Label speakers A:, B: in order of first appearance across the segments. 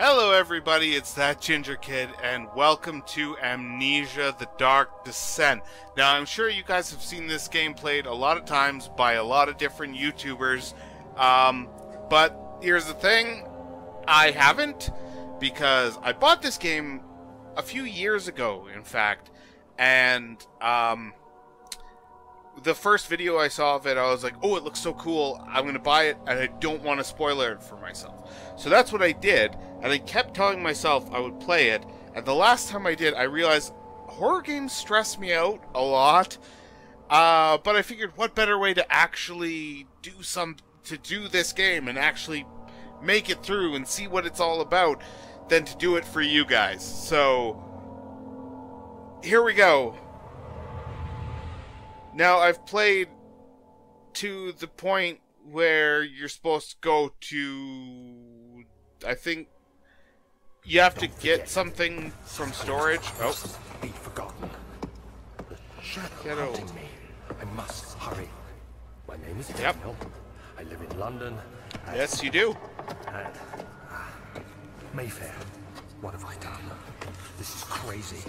A: Hello, everybody, it's that Ginger Kid, and welcome to Amnesia The Dark Descent. Now, I'm sure you guys have seen this game played a lot of times by a lot of different YouTubers, um, but here's the thing I haven't, because I bought this game a few years ago, in fact, and, um, the first video I saw of it, I was like, oh, it looks so cool. I'm going to buy it, and I don't want to spoiler it for myself. So that's what I did, and I kept telling myself I would play it. And the last time I did, I realized horror games stress me out a lot. Uh, but I figured, what better way to actually do some to do this game and actually make it through and see what it's all about than to do it for you guys. So here we go. Now I've played to the point where you're supposed to go to I think you have
B: Don't
A: to get something from storage. Oh,
B: be forgotten. The shadow hunting me. I must hurry. My name is
A: Yep.
B: Daniel. I live in London.
A: yes you do.
B: and, ah, Mayfair. What have I done? This is crazy.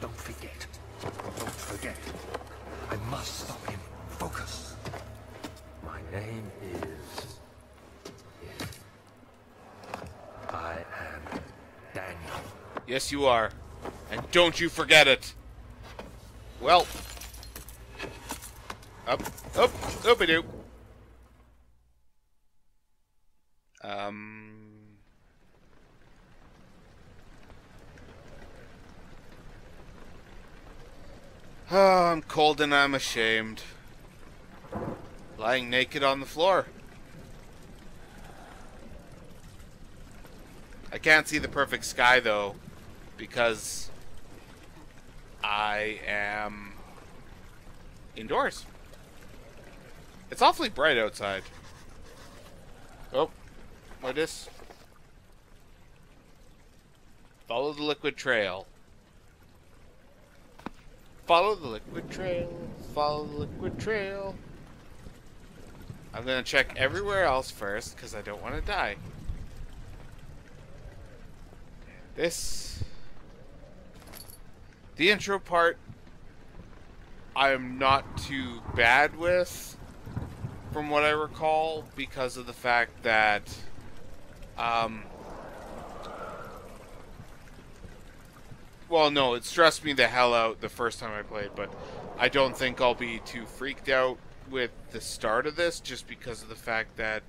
B: Don't forget. Don't forget. I must stop him. Focus. My name is. I am Daniel.
A: Yes you are. And don't you forget it. Well. Up, up, up I do. Um. Oh, I'm cold and I'm ashamed. Lying naked on the floor. I can't see the perfect sky though, because I am indoors. It's awfully bright outside. Oh, what is? Follow the liquid trail. Follow the liquid trail. Follow the liquid trail. I'm gonna check everywhere else first because I don't want to die. This. The intro part, I'm not too bad with, from what I recall, because of the fact that, um, well, no, it stressed me the hell out the first time I played, but I don't think I'll be too freaked out with the start of this, just because of the fact that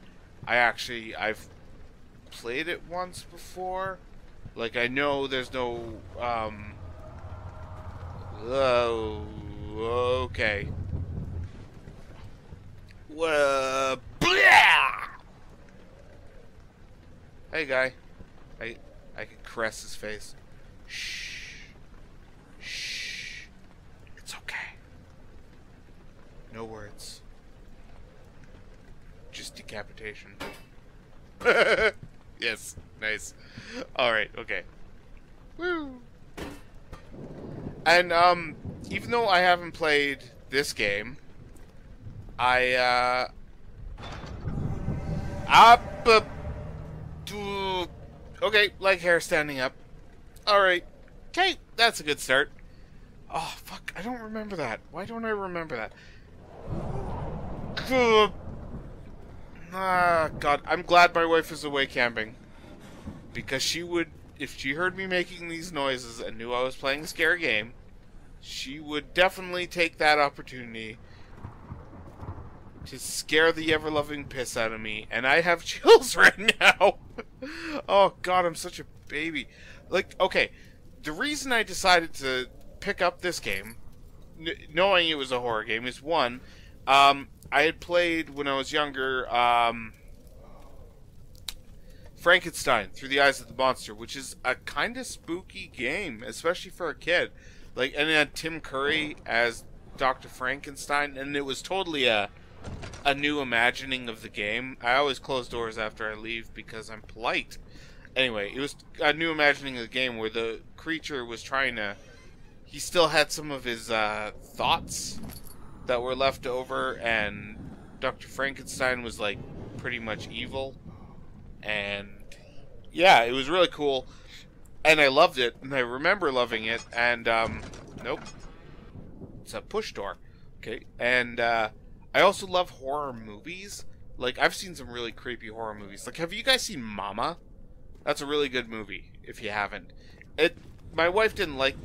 A: I actually I've played it once before. Like I know there's no um Oh okay. Well, blah! Hey guy. I I can caress his face. Shh. It's okay. No words. Just decapitation. yes, nice. Alright, okay. Woo! And, um, even though I haven't played this game, I, uh... Up, do- Okay, like hair standing up. Alright. Okay, that's a good start. Oh, fuck, I don't remember that. Why don't I remember that? Ah, God, I'm glad my wife is away camping. Because she would, if she heard me making these noises and knew I was playing a scary game, she would definitely take that opportunity to scare the ever loving piss out of me. And I have chills right now. oh, God, I'm such a baby. Like, okay, the reason I decided to pick up this game, knowing it was a horror game, is one, um, I had played when I was younger um, Frankenstein Through the Eyes of the Monster, which is a kind of spooky game, especially for a kid. Like, and it had Tim Curry as Dr. Frankenstein, and it was totally a a new imagining of the game. I always close doors after I leave because I'm polite. Anyway, it was a new imagining of the game where the creature was trying to. He still had some of his uh, thoughts that were left over, and Dr. Frankenstein was like pretty much evil, and yeah, it was really cool, and I loved it, and I remember loving it. And um, nope, it's a push door. Okay, and uh, I also love horror movies. Like I've seen some really creepy horror movies. Like, have you guys seen Mama? That's a really good movie. If you haven't, it. My wife didn't like.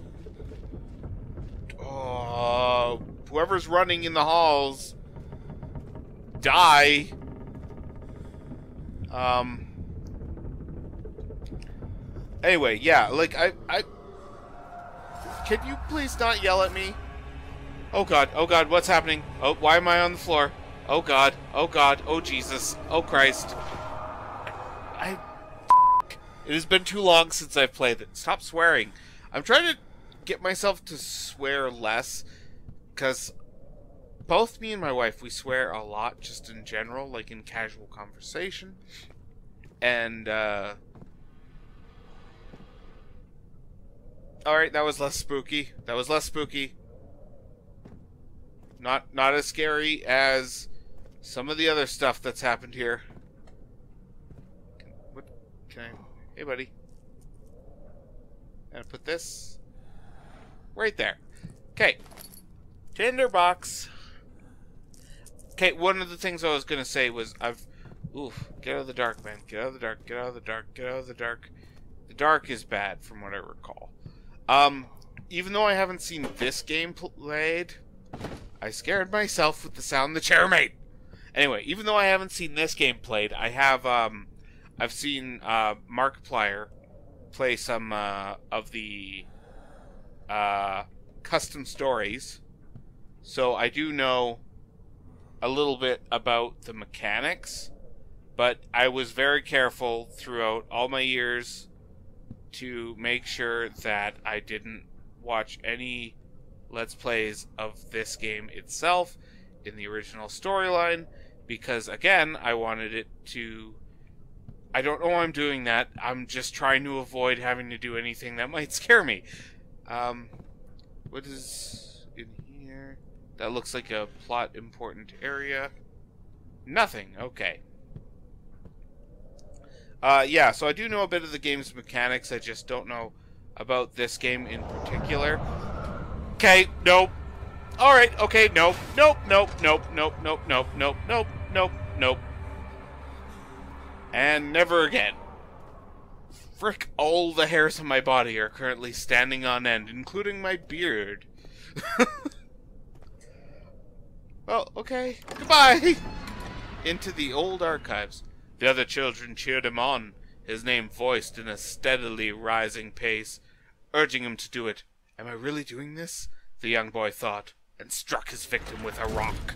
A: Oh, whoever's running in the halls. Die. Um. Anyway, yeah, like I, I. Can you please not yell at me? Oh God! Oh God! What's happening? Oh, why am I on the floor? Oh God! Oh God! Oh Jesus! Oh Christ! I. It has been too long since I've played it. Stop swearing. I'm trying to get myself to swear less, because both me and my wife we swear a lot, just in general, like in casual conversation, and. uh... Alright, that was less spooky. That was less spooky. Not not as scary as some of the other stuff that's happened here. Can, what can I Hey buddy. And put this right there. Okay. Tinderbox. Okay, one of the things I was gonna say was I've oof, get out of the dark, man. Get out of the dark, get out of the dark, get out of the dark. The dark is bad from what I recall. Um even though I haven't seen this game played, I scared myself with the sound the chair made. Anyway, even though I haven't seen this game played, I have um, I've seen uh, Markiplier play some uh, of the uh, custom stories, so I do know a little bit about the mechanics. But I was very careful throughout all my years to make sure that I didn't watch any Let's Plays of this game itself in the original storyline because, again, I wanted it to. I don't know why I'm doing that. I'm just trying to avoid having to do anything that might scare me. Um, what is in here? That looks like a plot important area. Nothing. Okay. Uh, yeah, so I do know a bit of the game's mechanics. I just don't know about this game in particular. Okay, nope. Alright, okay, nope, nope, nope, nope, nope, nope, nope, nope, nope, nope, nope. And never again. Frick, all the hairs on my body are currently standing on end, including my beard. well, okay, goodbye! Into the old archives. The other children cheered him on, his name voiced in a steadily rising pace, urging him to do it. Am I really doing this? The young boy thought, and struck his victim with a rock.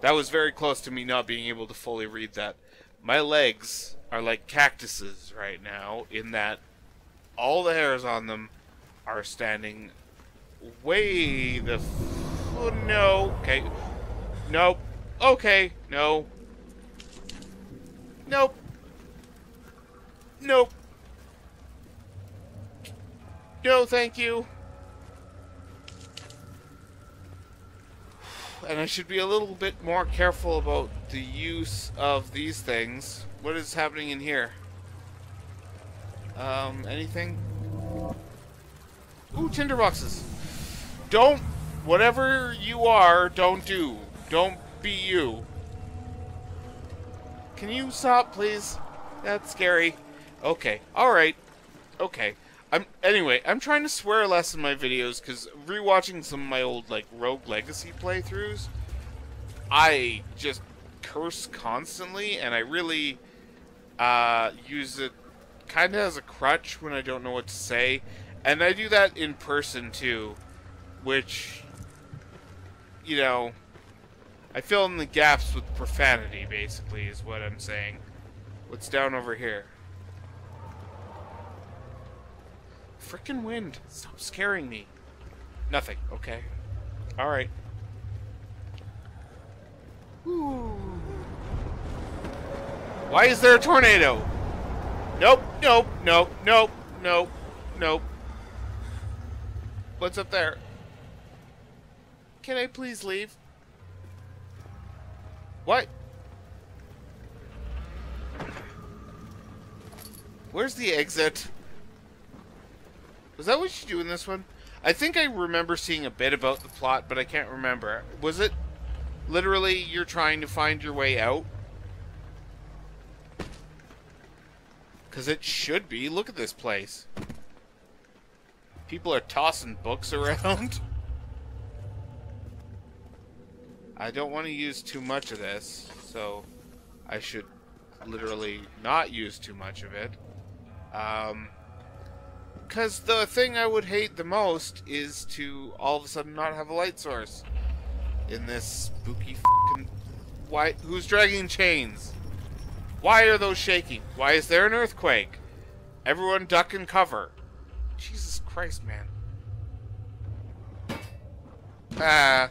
A: That was very close to me not being able to fully read that. My legs are like cactuses right now, in that all the hairs on them are standing way the. oh, no. Okay. Nope. Okay. No. Nope. Nope. No, thank you. And I should be a little bit more careful about the use of these things. What is happening in here? Um, anything? Ooh, tinderboxes. Don't, whatever you are, don't do. Don't be you. Can you stop, please? That's scary. Okay, alright. Okay. I'm anyway. I'm trying to swear less in my videos because rewatching some of my old like Rogue Legacy playthroughs, I just curse constantly, and I really uh, use it kind of as a crutch when I don't know what to say, and I do that in person too, which you know I fill in the gaps with profanity. Basically, is what I'm saying. What's down over here? Frickin' wind. Stop scaring me. Nothing. Okay. Alright. Why is there a tornado? Nope, nope, nope, nope, nope, nope. What's up there? Can I please leave? What? Where's the exit? Was that what you do in this one? I think I remember seeing a bit about the plot, but I can't remember. Was it literally you're trying to find your way out? Because it should be. Look at this place. People are tossing books around. I don't want to use too much of this, so I should literally not use too much of it. Um, because the thing I would hate the most is to all of a sudden not have a light source in this spooky fucking. Why? Who's dragging chains? Why are those shaking? Why is there an earthquake? Everyone duck and cover. Jesus Christ, man. Ah.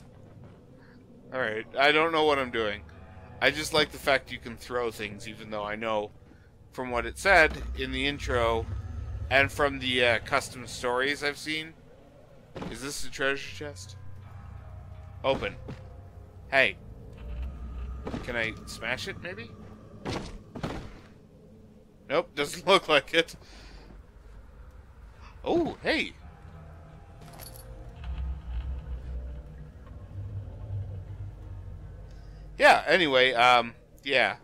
A: Alright, I don't know what I'm doing. I just like the fact you can throw things, even though I know from what it said in the intro and from the uh, custom stories I've seen. Is this a treasure chest? Open. Hey. Can I smash it, maybe? Nope, doesn't look like it. Oh, hey. Yeah, anyway, um, yeah.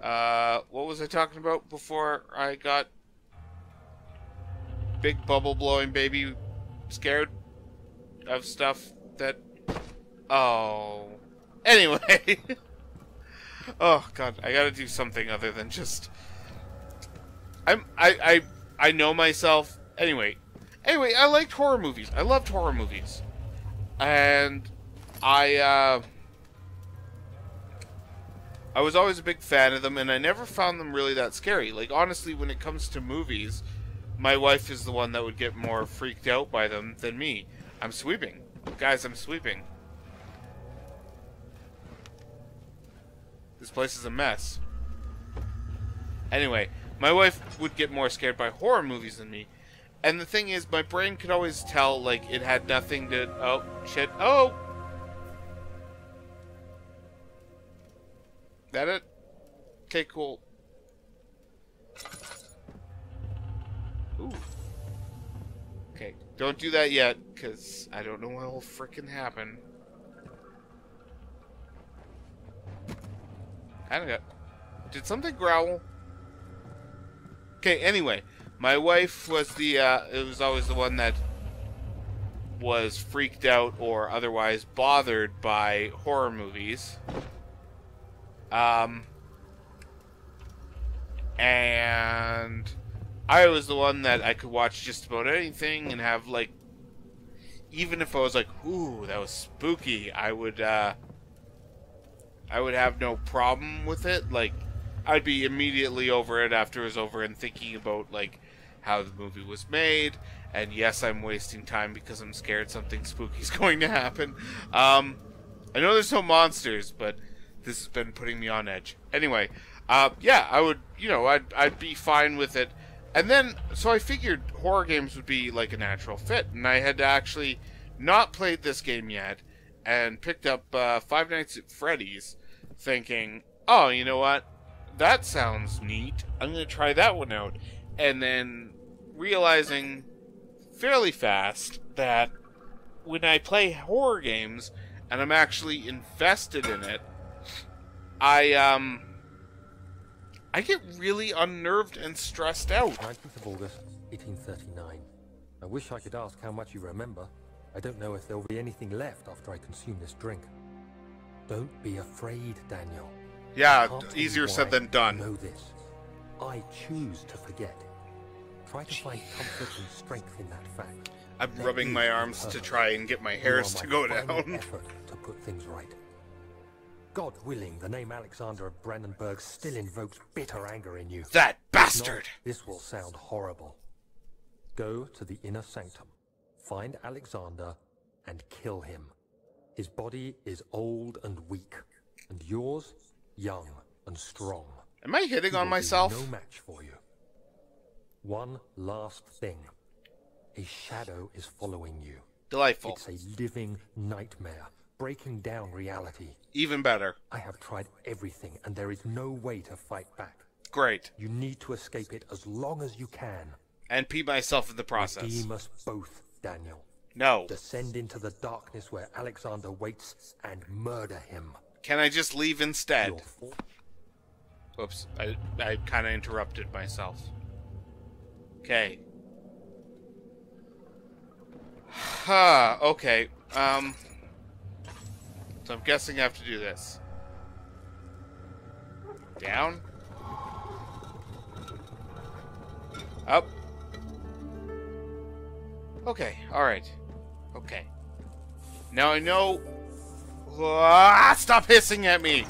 A: Uh, what was I talking about before I got big bubble blowing baby scared of stuff that... Oh. Anyway. oh, God, I gotta do something other than just... I'm, I, I, I know myself. Anyway. Anyway, I liked horror movies. I loved horror movies. And I, uh... I was always a big fan of them, and I never found them really that scary. Like, honestly, when it comes to movies, my wife is the one that would get more freaked out by them than me. I'm sweeping. Guys, I'm sweeping. This place is a mess. Anyway, my wife would get more scared by horror movies than me. And the thing is, my brain could always tell, like, it had nothing to... Oh, shit. Oh! That it? Okay, cool. Ooh. Okay, don't do that yet, because I don't know what will frickin' happen. I don't got... Did something growl? Okay, anyway. My wife was the, uh, it was always the one that was freaked out or otherwise bothered by horror movies. Um, and I was the one that I could watch just about anything and have like, even if I was like, "Ooh, that was spooky," I would, uh, I would have no problem with it. Like, I'd be immediately over it after it was over and thinking about like how the movie was made. And yes, I'm wasting time because I'm scared something spooky is going to happen. Um, I know there's no monsters, but this has been putting me on edge. Anyway, uh, yeah, I would, you know, I'd, I'd be fine with it. And then, so I figured horror games would be like a natural fit, and I had actually not played this game yet, and picked up uh, Five Nights at Freddy's, thinking, oh, you know what, that sounds neat. I'm gonna try that one out, and then realizing fairly fast that when I play horror games and I'm actually invested in it, I um I get really unnerved and stressed out.
B: 19th of August, 1839. I wish I could ask how much you remember. I don't know if there'll be anything left after I consume this drink. Don't be afraid, Daniel.
A: Yeah,
B: Can't tell you
A: easier said than done.
B: Know this. I choose to forget. Try to find comfort and strength in that fact.
A: I'm
B: Let
A: rubbing my arms to try and get my hairs to go down.
B: effort to put things right. God willing, the name Alexander of Brennenburg still invokes bitter anger in you.
A: That
B: If not,
A: bastard!
B: this will sound horrible. Go to the inner sanctum, find Alexander, and kill him. His body is old and weak, and yours young and strong.
A: Am I hitting
B: He
A: on myself?
B: No match for you. One last thing. A shadow is following you.
A: Delightful.
B: It's a living nightmare, breaking down reality.
A: Even better.
B: I have tried everything, and there is no way to fight back.
A: Great.
B: You need to escape it as long as you can.
A: And pee myself in the process.
B: Redeem us both, Daniel.
A: No.
B: Descend into the darkness where Alexander waits and murder him.
A: Can I just leave instead? Whoops. I, I kind of interrupted myself. Okay. Huh. Okay. Um. So I'm guessing I have to do this. Down. Up. Okay. Alright. Okay. Now I know... Ah, stop hissing at me!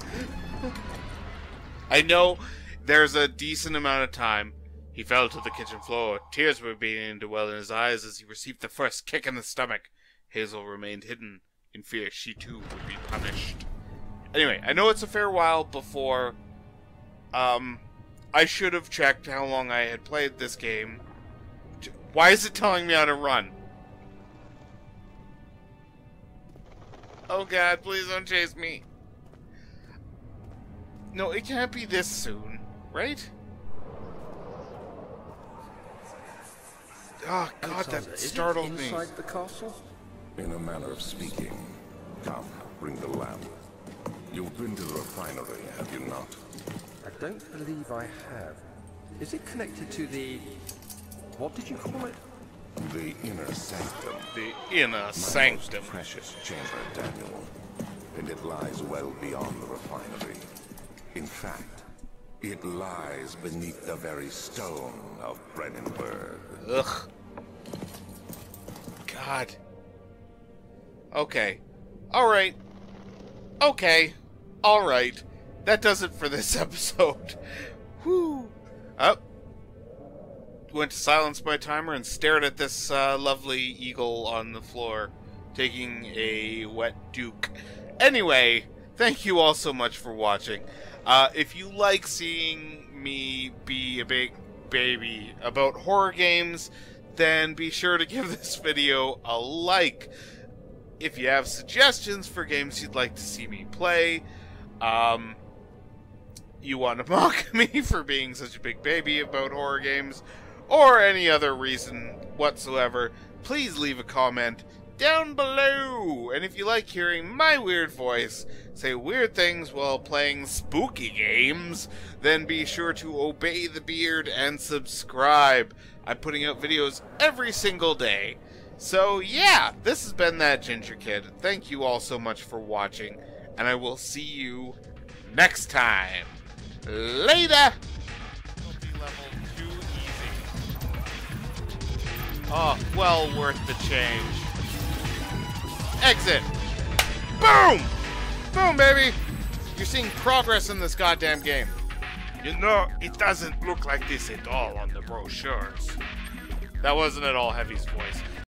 A: I know there's a decent amount of time. He fell to the kitchen floor. Tears were beginning to well in his eyes as he received the first kick in the stomach. Hazel remained hidden in fear she too would be punished. Anyway, I know it's a fair while before. Um, I should have checked how long I had played this game. Why is it telling me how to run? Oh god, please don't chase me. No, it can't be this soon, right? Oh god,
B: that
A: that
B: is it
A: startled me.
B: inside the castle?
C: In a manner of speaking. Come, bring the lamp. You've been to the refinery, have you not?
B: I don't believe I have. Is it connected to the... What did you call it?
C: The inner sanctum.
A: The inner
C: My
A: sanctum.
C: most precious chamber, Daniel. And it lies well beyond the refinery. In fact, it lies beneath the very stone of Brennenburg.
A: Ugh. God. Okay. Alright. Okay. Alright. That does it for this episode. Whew. Up. Went to silence my timer and stared at this uh, lovely eagle on the floor, taking a wet duke. Anyway, thank you all so much for watching. Uh, if you like seeing me be a big baby about horror games, then be sure to give this video a like. If you have suggestions for games you'd like to see me play, um, you want to mock me for being such a big baby about horror games, or any other reason whatsoever, please leave a comment down below. And if you like hearing my weird voice say weird things while playing spooky games, then be sure to obey the beard and subscribe. I'm putting out videos every single day. So yeah, this has been that Ginger Kid. Thank you all so much for watching, and I will see you next time. Later! Oh, well worth the change. Exit! Boom! Boom, baby! You're seeing progress in this goddamn game. You know, it doesn't look like this at all on the brochures. That wasn't at all Heavy's voice.